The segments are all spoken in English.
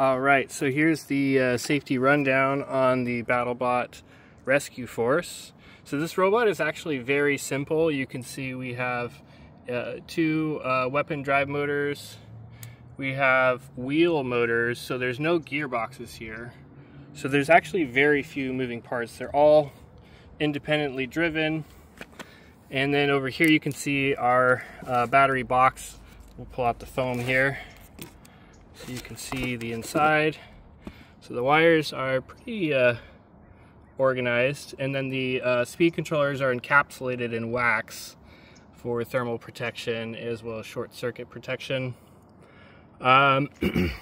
All right, so here's the uh, safety rundown on the BattleBot Rescue Force. So this robot is actually very simple. You can see we have uh, two uh, weapon drive motors. We have wheel motors, so there's no gearboxes here. So there's actually very few moving parts. They're all independently driven. And then over here you can see our uh, battery box. We'll pull out the foam here. You can see the inside. So the wires are pretty uh, organized and then the uh, speed controllers are encapsulated in wax for thermal protection as well as short circuit protection. Um,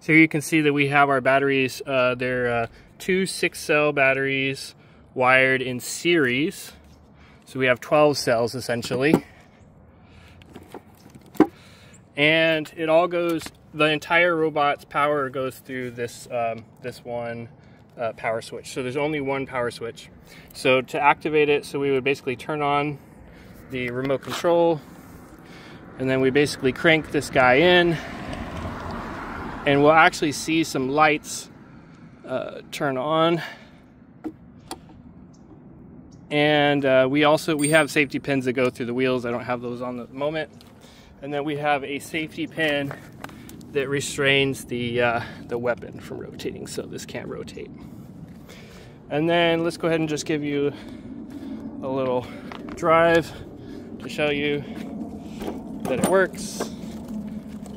so you can see that we have our batteries, uh, they're uh, two six cell batteries wired in series. So we have 12 cells essentially. And it all goes the entire robot's power goes through this um, this one uh, power switch. So there's only one power switch. So to activate it, so we would basically turn on the remote control, and then we basically crank this guy in, and we'll actually see some lights uh, turn on. And uh, we also we have safety pins that go through the wheels. I don't have those on the moment. And then we have a safety pin that restrains the, uh, the weapon from rotating, so this can't rotate. And then let's go ahead and just give you a little drive to show you that it works.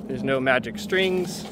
There's no magic strings.